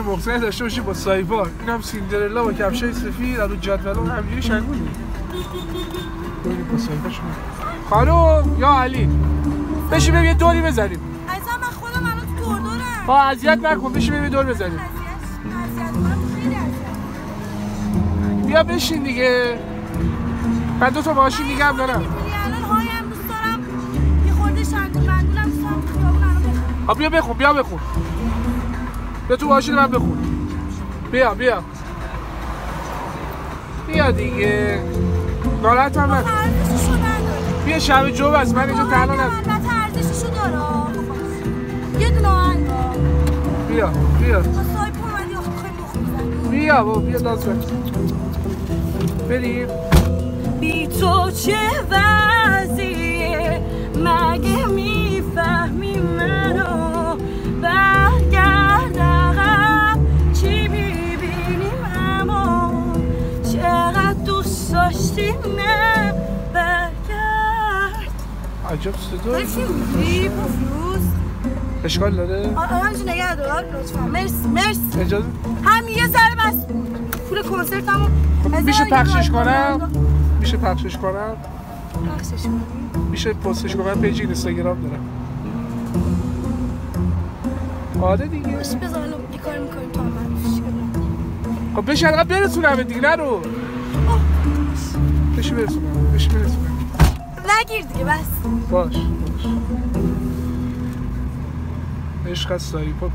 محسن داشته باشی با سایبار. اینم سیندرلا با کفشای سفید رو جدول همینجوری شنگونی با سایبار شما. خانم یا علی. بشی بریم یه دوری بزنیم. عزیزم من خودم الان تو دوردورم با اذیت نکن. بشی بریم یه دور بزنیم. بیا بشین دیگه. من دو تا ماشین دیگه هم دارم. یه بیا بخون بیا بخون. بیا تو ماشین من بخون. بیا بیا. بیا دیگه. ناراحت هم نداره. بیا شب جو بس من اینجا تنها البته ارزششو داره. آه. یه دونه آهنگ آه. بیا بیا. بیا بابا بیا کن بریم. بی تو چه وضعیه عجب صدا پوفیوز اشکال داره؟ همینجا نگه دار لطفا. مرسی مرسی. اجازه؟ هم یه ذره بس. پول کنسرت همو خب میشه پخشش کنم؟ میشه پخشش کنم؟ پخشش کنی میشه پستش کنم؟ من پیج اینستاگرام دارم. آره دیگه. بذار الان یه کار می‌کنیم تا من کنم. خب بشه انقدر برسونم دیگه نرو. بشه برسونم بشه برسونم نگیر دیگه بس باش باش عشق از سایپا